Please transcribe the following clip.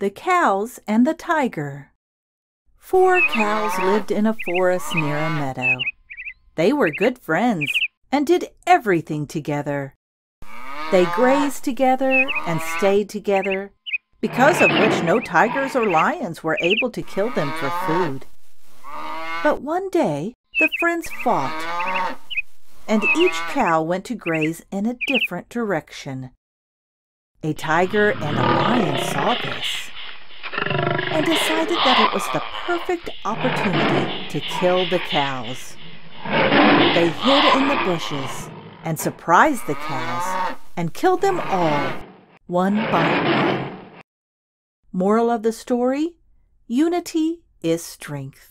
The Cows and the Tiger Four cows lived in a forest near a meadow. They were good friends and did everything together. They grazed together and stayed together, because of which no tigers or lions were able to kill them for food. But one day the friends fought, and each cow went to graze in a different direction. A tiger and a lion saw this and decided that it was the perfect opportunity to kill the cows. They hid in the bushes and surprised the cows and killed them all, one by one. Moral of the story Unity is strength.